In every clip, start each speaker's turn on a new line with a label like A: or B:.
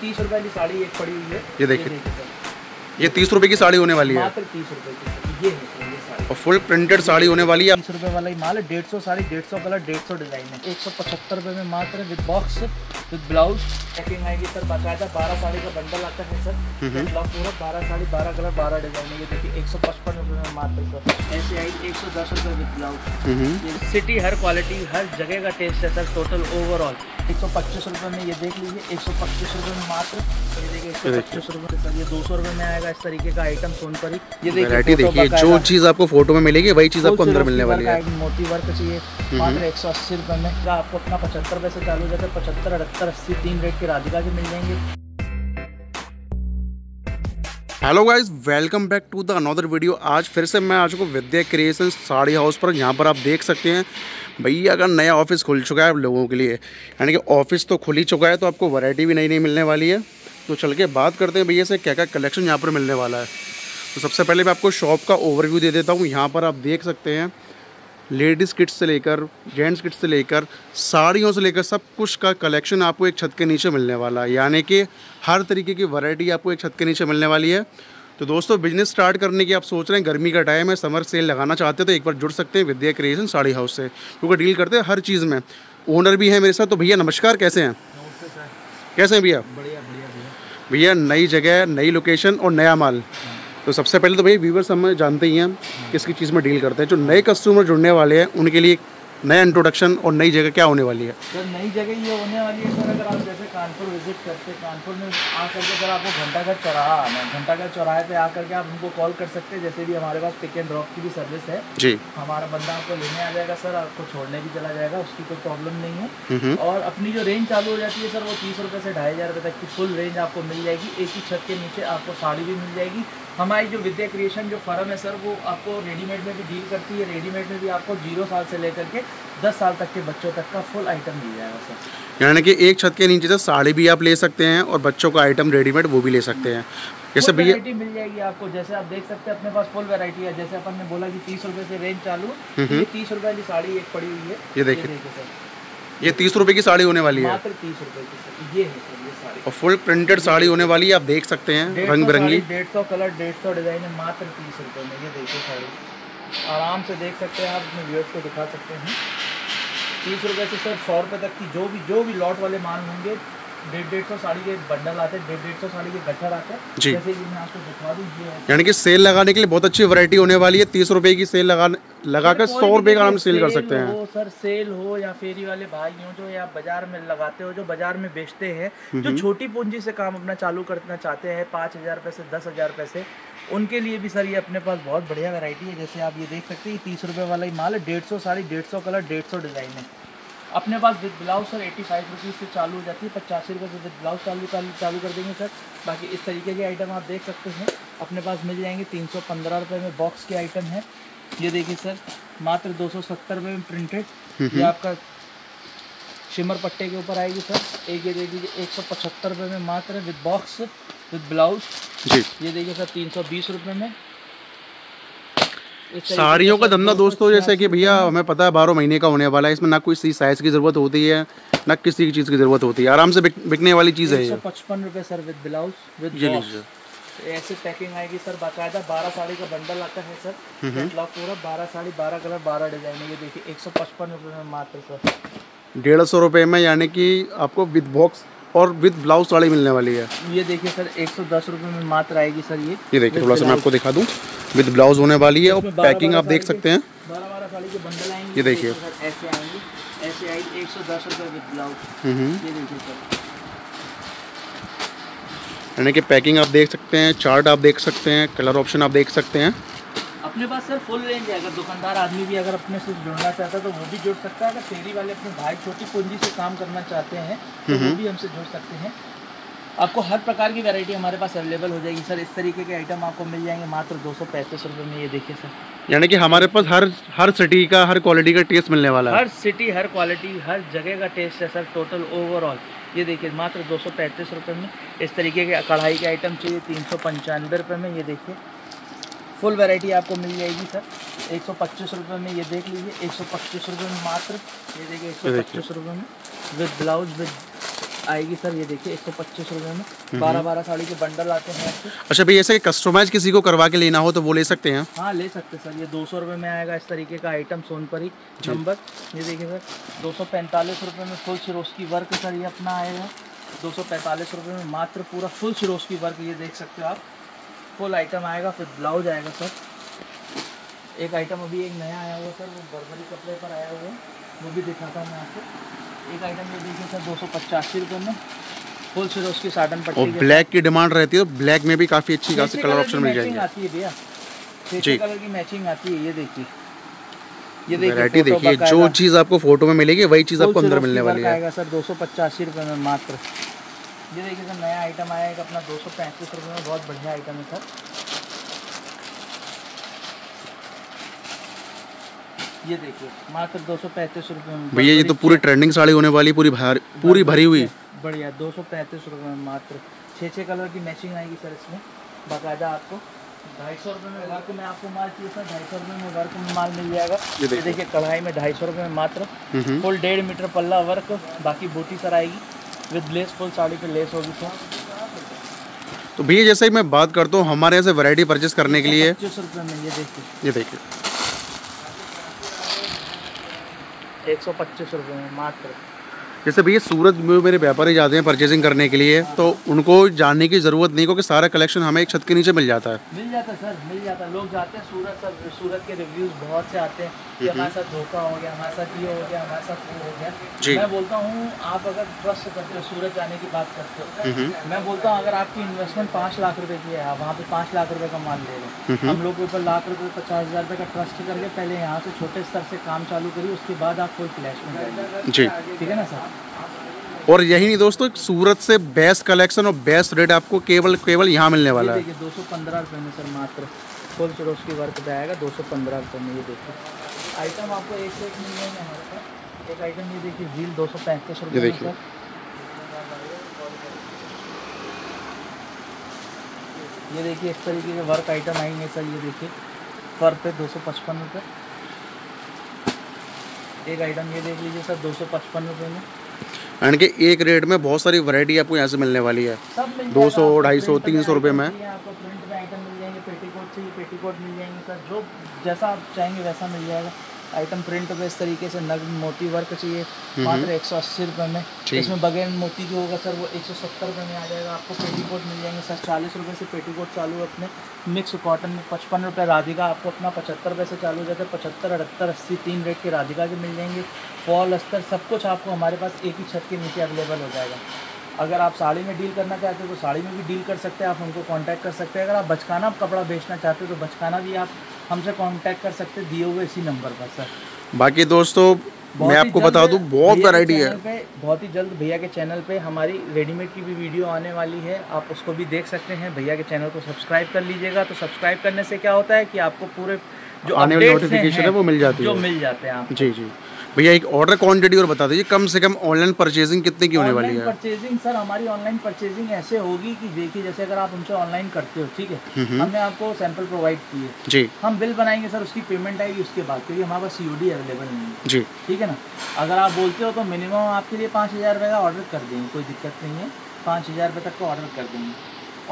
A: तीस रुपए वाली साड़ी एक पड़ी हुई है।
B: ये देखिए। ये तीस रुपए की साड़ी होने वाली है।
A: तीस रुपए की ये है
B: और फुल प्रिंटेड साड़ी होने वाली है।
A: तीस रुपए वाला ही माल है डेढ़ सौ साड़ी डेढ़ सौ कलर डेढ़ सौ डिज़ाइन है। एक सौ पचहत्तर रुपये में मात्र with box with blouse packing आएगी सर बाकायदा बारह साड़ी का बंडल आता है सर। मतलब पूरा बारह साड़ी बारह कलर बारह डिज़ाइन है। ये देखिए एक सौ पचपन रुपये में मात्र सर। ऐसे आई एक सौ दस रुपये विद ब्लाउज
B: हम्म।
A: सिटी हर क्वालिटी हर जगह का टेस्ट है सर टोटल ओवरऑल एक सौ पच्चीस रुपये में ये देख लीजिए एक सौ पच्चीस रुपये में मात्र। ये देखिए एक सौ पच्चीस रुपये सर ये दो सौ रुपये में आएगा इस तरीके का आइटम सोनपरी ये
B: वैरायटी देखिए जो चीज़ आपको फ़ोटो में मिलेगी वही चीज़ आपको अंदर मिलने वाली है।
A: मोती वर्क चाहिए मात्र एक सौ अस्सी रुपये में। आपको अपना पचहत्तर रुपये से चालू है पचहत्तर अठहत्तर अस्सी तीन रेट के राधिका के मिल जाएँगे।
B: Hello guys welcome back to the another video आज फिर से मैं आज को विद्या क्रिएशन साड़ी हाउस पर। यहाँ पर आप देख सकते हैं भैया अगर नया ऑफ़िस खुल चुका है आप लोगों के लिए, यानी कि ऑफ़िस तो खुल ही चुका है तो आपको वैरायटी भी नई नई मिलने वाली है। तो चल के बात करते हैं भैया से क्या क्या कलेक्शन यहाँ पर मिलने वाला है। तो सबसे पहले मैं आपको शॉप का ओवरव्यू दे देता हूँ। यहाँ पर आप देख सकते हैं लेडीज़ किट्स से लेकर जेंट्स किट्स से लेकर, साड़ियों से लेकर सब कुछ का कलेक्शन आपको एक छत के नीचे मिलने वाला है। यानी कि हर तरीके की वैरायटी आपको एक छत के नीचे मिलने वाली है। तो दोस्तों बिज़नेस स्टार्ट करने की आप सोच रहे हैं गर्मी का टाइम है समर सेल लगाना चाहते हैं तो एक बार जुड़ सकते हैं विद्या क्रिएशन साड़ी हाउस से क्योंकि डील करते हैं हर चीज़ में। ओनर भी है मेरे साथ तो भैया नमस्कार कैसे हैं? कैसे हैं भैया?
A: बढ़िया बढ़िया भैया
B: भैया नई जगह नई लोकेशन और नया माल। तो सबसे पहले तो भैया व्यूवर्स हम जानते ही हैं किसकी चीज़ में डील करते हैं। जो नए कस्टमर जुड़ने वाले हैं उनके लिए नया इंट्रोडक्शन और नई जगह क्या होने वाली है?
A: सर नई जगह ये होने वाली है सर अगर आप जैसे कानपुर विज़िट करते कानपुर में आकर के सर आपको घंटाघर चौराहा आना है घंटाघर चौराहे पे आकर के आप हमको कॉल कर सकते हैं जैसे भी हमारे पास पिक एंड ड्रॉप की भी सर्विस है।
B: जी।
A: हमारा बंदा आपको लेने आ जाएगा सर आपको छोड़ने भी चला जाएगा उसकी कोई प्रॉब्लम नहीं है। और अपनी जो रेंज चालू हो जाती है सर वो तीस रुपये से ढाई हज़ार रुपये तक की फुल रेंज आपको मिल जाएगी एक ही छत के नीचे आपको साड़ी भी मिल जाएगी हमारी जो विद्या क्रिएशन जो फर्म है सर वो आपको रेडीमेड में भी डील करती है रेडीमेड में भी आपको ज़ीरो साल से लेकर के दस साल तक के बच्चों तक का फुल आइटम मिल जाएगा सर
B: यानी कि एक छत के नीचे से साड़ी भी आप ले सकते हैं और बच्चों का आइटम रेडीमेड वो भी ले सकते हैं। जैसे भैया
A: वैरायटी मिल जाएगी आपको जैसे आप देख सकते हैं अपने पास फुल वैरायटी है जैसे अपन ने बोला कि तीस रुपए से रेंज चालू तो तीस रुपए वाली साड़ी एक पड़ी हुई है।
B: ये देखिए। ये तीस रुपए की साड़ी होने वाली है।
A: मात्र तीस रुपए की ये है सर ये साड़ी।
B: और फुल प्रिंटेड साड़ी होने वाली है आप देख सकते हैं रंग बिरंगी
A: डेढ़ सौ कलर डेढ़ सौ डिज़ाइन है मात्र तीस रुपए में ये देखिए साड़ी। आराम से देख सकते हैं आप अपने व्यूअर्स को दिखा सकते हैं। तीस रुपए से सर सौ रुपए तक की जो भी जो भी लॉट वाले माल होंगे डेढ़ डेढ़ सौ साड़ी के बंडल आते हैं डेढ़ डेढ़ सौ साड़ी के गठर आते हैं।
B: जी।
A: जैसे कि मैं आपको दिखा दूँ ये
B: यानी कि सेल लगाने के लिए बहुत अच्छी वैरायटी होने वाली है तीस रुपए की सेल लगा लगाकर
A: कोई
B: सौ
A: भी
B: रुपए का हम सेल कर सकते हैं।
A: सर सेल हो या फेरी वाले भाई हो जो या बाज़ार में लगाते हो जो बाज़ार में बेचते हैं जो छोटी पूंजी से काम अपना चालू करना चाहते हैं पाँच हज़ार रुपये से दस हज़ार रुपये से उनके लिए भी सर ये अपने पास बहुत बढ़िया वैरायटी है। जैसे आप ये देख सकते हैं तीस रुपये वाला ही माल है डेढ़ सौ साड़ी डेढ़ सौ कलर डेढ़ सौ डिज़ाइन है। अपने पास with blouse sir eighty five rupees से चालू हो जाती है पचासी रुपये से विद ब्लाउज चालू चालू चालू कर देंगे सर। बाकी इस तरीके के आइटम आप देख सकते हैं। अपने पास मिल जाएँगे तीन सौ पंद्रह रुपये में बॉक्स के आइटम है। ये देखिए सर मात्र दो सौ सत्तर रुपये में प्रिंटेड ये आपका शिमर पट्टे के ऊपर आएगी सर। एक ये दे दीजिए एक सौ पचहत्तर रुपये में मात्र विद बॉक्स विद ब्लाउज ये देखिए सर तीन सौ बीस रुपये में।
B: साड़ियों का धंधा दोस्तों जैसे कि भैया हमें पता है बारह महीने का होने वाला है इसमें ना कोई सी साइज़ की ज़रूरत होती है ना किसी की चीज़ की ज़रूरत होती है। आराम से बिकने वाली चीज़ है
A: एक सौ पचपन रुपये सर विद ब्लाउज विद
B: ये
A: ऐसे पैकिंग आएगी सर बाकायदा बारह साड़ी का बंडल आता है सर
B: हम्म,
A: मतलब पूरा बारह साड़ी बारह कलर बारह डिज़ाइन है। ये देखिए एक सौ पचपन रुपये में मात्र सर
B: डेढ़ सौ रुपये में यानी कि आपको विद बॉक्स और विद ब्लाउज साड़ी मिलने वाली है।
A: ये देखिए सर एक सौ दस रुपये में मात्र आएगी सर ये।
B: ये देखिए थोड़ा सा मैं आपको दिखा दूँ। विद ब्लाउज होने वाली है। और पैकिंग आप देख सकते हैं। ये देखिए। हम्म, यानी कि पैकिंग आप देख सकते हैं चार्ट आप देख सकते हैं कलर ऑप्शन आप देख सकते हैं।
A: अपने पास सर फुल रेंज है अगर दुकानदार आदमी भी अगर अपने से जुड़ना चाहता है तो वो भी जुड़ सकता है। अगर फेरी वाले अपने भाई छोटी पूंजी से काम करना चाहते हैं तो वो भी हमसे जुड़ सकते हैं। आपको हर प्रकार की वैरायटी हमारे पास अवेलेबल हो जाएगी। सर इस तरीके के आइटम आपको मिल जाएँगे मात्र दो सौ पैंतीस रुपये में ये देखिए सर।
B: यानी कि हमारे पास हर हर सिटी का हर क्वालिटी का टेस्ट मिलने वाला है।
A: हर सिटी हर क्वालिटी हर जगह का टेस्ट है सर टोटल ओवरऑल ये देखिए मात्र दो सौ पैंतीस रुपये में इस तरीके के कढ़ाई के आइटम चाहिए तीन सौ पंचानवे रुपये में ये देखिए। फुल वैरायटी आपको मिल जाएगी सर। एक सौ पच्चीस रुपये में ये देख लीजिए एक सौ पच्चीस रुपये में मात्र ये देखिए एक सौ पच्चीस रुपये में। विद ब्लाउज विद आएगी सर ये देखिए एक सौ पच्चीस रुपये में। बारह बारह साड़ी के बंडल आते हैं
B: अच्छा भैया ऐसे कस्टमाइज किसी को करवा के लेना हो तो वो ले सकते हैं?
A: हाँ ले सकते सर। ये दो सौ रुपये में आएगा इस तरीके का आइटम सोनपरी नंबर। ये देखिए सर दो सौ पैंतालीस रुपये में फुल सिरोस की वर्क सर ये अपना आएगा। दो सौ पैंतालीस रुपये में मात्र पूरा फुल सिरोस की वर्क ये देख सकते हो आप। फुल आइटम आएगा फिर ब्लाउज आएगा सर। एक आइटम अभी एक नया आया हुआ सर वो बर्बरी कपड़े पर आया हुआ है। वो भी दिखाता हूँ मैं आपको। एक आइटम ये देखिए सर दो सौ पचासी रुपये में। फुल सिरोस की साटन
B: और
A: पट्टी के
B: ब्लैक की डिमांड रहती है तो ब्लैक में भी काफ़ी अच्छी खासी कलर ऑप्शन मिल जाएँगे।
A: आती है भैया।
B: जी।
A: कलर की मैचिंग आती है ये देखिए। ये देखिए
B: वैरायटी देखिए जो चीज़ आपको फ़ोटो में मिलेगी वही चीज़ आपको अंदर मिलने वाली है।
A: आएगा सर दो सौ पचासी रुपये में मात्र। ये देखिए सर नया आइटम आएगा अपना दो सौ पैंतीस रुपये में बहुत बढ़िया आइटम है सर। ये देखिए मात्र दो सौ पैंतीस रुपये में
B: भैया ये तो पूरी ट्रेंडिंग साड़ी होने वाली पूरी भार पूरी भरी हुई।
A: बढ़िया दो सौ पैंतीस रुपये में मात्र। छः छः कलर की मैचिंग आएगी सर इसमें बाकायदा आपको। ढाई सौ रुपये में वर्क में आपको माल चाहिए सर ढाई सौ रुपये में वर्क में माल मिल जाएगा।
B: ये
A: देखिए। कढ़ाई में ढाई सौ रुपये में मात्र।
B: हम्म
A: फुल डेढ़ मीटर पल्ला वर्क बाकी बूटी सर आएगी। विद लेस फुल साड़ी पे लेस होगी सर
B: तो भैया जैसे ही मैं बात करता हूँ हमारे यहाँ से वैरायटी परचेस करने के लिए
A: पच्चीस रुपये में ये देखिए।
B: ये देखिए।
A: एक सौ पच्चीस रुपये में मात्र।
B: जैसे भैया सूरत में मेरे व्यापारी जाते हैं परचेजिंग करने के लिए तो उनको जानने की ज़रूरत नहीं क्योंकि सारा कलेक्शन हमें एक छत के नीचे मिल जाता है।
A: मिल जाता है सर मिल जाता है। लोग जाते हैं सूरत सर सूरत के रिव्यूज़ बहुत से आते हैं। कि हमारे साथ धोखा हो गया हमारे साथ ये हो गया हमारे साथ वो हो गया। मैं बोलता हूँ आप अगर ट्रस्ट करते हो सूरत जाने की बात करते हो मैं बोलता हूँ अगर आपकी इन्वेस्टमेंट पाँच लाख रुपए की है आप वहाँ पे पाँच लाख रुपए का माल ले रहे हैं हम लोग ऊपर लाख रुपए पचास हज़ार रुपये का ट्रस्ट करके पहले यहाँ से छोटे स्तर से काम चालू करिए उसके बाद आप फुल फ्लैश में जाइए
B: जी।
A: ठीक है ना सर?
B: और यही नहीं दोस्तों सूरत से बेस्ट कलेक्शन और बेस्ट रेट आपको केवल केवल यहाँ मिलने वाला है।
A: दो सौ पंद्रह रुपये में सर मात्र फुल चरोस की वर्क पे आएगा दो सौ पंद्रह रुपये में ये देखिए। आइटम आपको एक से एक मिल जाएँगे हमारे पास। एक आइटम ये देखिए व्हील दो सौ पैंतीस रुपये
B: देखिए।
A: ये देखिए इस तरीके के वर्क आइटम आएँगे सर ये देखिए। पर पे दो सौ पचपन रुपये एक आइटम ये देख लीजिए सर दो सौ पचपन रुपये में।
B: यानी कि एक रेट में बहुत सारी वैरायटी आपको यहाँ से मिलने वाली है। 200,
A: जाएगा, आपको
B: 250,
A: print
B: 300 रुपए में।
A: आपको प्रिंट में आइटम मिल जाएँगे पेटीकोट चाहिए पेटीकोट मिल जाएँगे सर। जो जैसा आप चाहेंगे वैसा मिल जाएगा। आइटम प्रिंट पे इस तरीके से नग मोती वर्क चाहिए मात्र एक सौ अस्सी रुपये में। इसमें बगैर मोती जो होगा सर वो एक सौ सत्तर रुपये में आ जाएगा आपको पेटीकोट मिल जाएँगे। सर चालीस रुपये से पेटीकोट चालू है अपने। मिक्स कॉटन में पचपन रुपये राधिका आपको अपना पचहत्तर रुपये से चालू हो जाता है। पचहत्तर अठहत्तर अस्सी तीन रेट के राधिका के मिल जाएँगे। फॉल अस्तर सब कुछ आपको हमारे पास एक ही छत के नीचे अवेलेबल हो जाएगा। अगर आप साड़ी में डील करना चाहते हो तो साड़ी में भी डील कर सकते हैं आप हमको कांटेक्ट कर सकते हैं। अगर आप बचकाना कपड़ा बेचना चाहते हो तो बचकाना भी आप हमसे कांटेक्ट कर सकते दिए हुए इसी नंबर पर सर
B: बाकी दोस्तों मैं आपको बता दूँ बहुत वैरायटी है।
A: पे बहुत ही जल्द भैया के चैनल पे हमारी रेडीमेड की भी वीडियो आने वाली है। आप उसको भी देख सकते हैं। भैया के चैनल को सब्सक्राइब कर लीजिएगा। तो सब्सक्राइब करने से क्या होता है कि आपको पूरे जो
B: आने वाली
A: नोटिफिकेशन है
B: वो मिल जाती
A: जो
B: है।
A: मिल जाते हैं आप
B: जी जी। भैया एक ऑर्डर क्वांटिटी और बता दीजिए कम से कम ऑनलाइन परचेजिंग कितने की होने वाली है?
A: परचेजिंग सर हमारी ऑनलाइन परचेजिंग ऐसे होगी कि देखिए जैसे अगर आप हमसे ऑनलाइन करते हो ठीक है?
B: हम्म।
A: हमने आपको सैंपल प्रोवाइड किए।
B: जी।
A: हम बिल बनाएँगे सर उसकी पेमेंट आएगी उसके बाद क्योंकि हमारे पास सीओडी अवेलेबल नहीं है।
B: जी।
A: ठीक है ना? अगर आप बोलते हो तो मिनिमम आपके लिए पाँच हज़ार रुपये का ऑर्डर कर देंगे कोई दिक्कत नहीं है। पाँच हज़ार रुपये तक का ऑर्डर कर देंगे।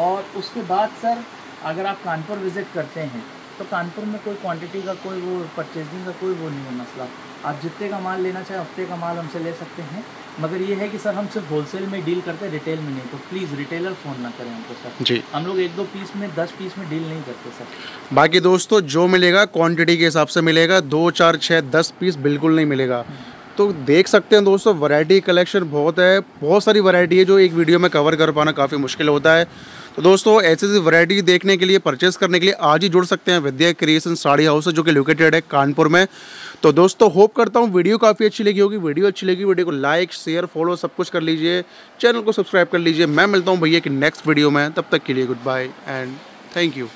A: और उसके बाद सर अगर आप कानपुर विज़िट करते हैं तो कानपुर में कोई क्वांटिटी का कोई वो परचेजिंग का कोई वो नहीं है मसला। आप जितने का माल लेना चाहें उतने का माल हमसे ले सकते हैं। मगर ये है कि सर हम सिर्फ़ होलसेल में डील करते हैं रिटेल में नहीं। तो प्लीज़ रिटेलर फ़ोन ना करें हमको सर।
B: जी।
A: हम लोग एक दो पीस में दस पीस में डील नहीं करते सर।
B: बाकी दोस्तों जो मिलेगा क्वांटिटी के हिसाब से मिलेगा। दो चार छः दस पीस बिल्कुल नहीं मिलेगा। तो देख सकते हैं दोस्तों वैरायटी कलेक्शन बहुत है। बहुत सारी वैरायटी है जो एक वीडियो में कवर कर पाना काफ़ी मुश्किल होता है। दोस्तों, ऐसी ऐसी वैरायटी देखने के लिए परचेस करने के लिए आज ही जुड़ सकते हैं विद्या क्रिएशन साड़ी हाउस जो कि लोकेटेड है कानपुर में। तो दोस्तों होप करता हूँ वीडियो काफ़ी अच्छी लगी होगी। वीडियो अच्छी लगी वीडियो को लाइक शेयर फॉलो सब कुछ कर लीजिए। चैनल को सब्सक्राइब कर लीजिए। मैं मिलता हूँ भैया कि नेक्स्ट वीडियो में। तब तक के लिए good bye and thank you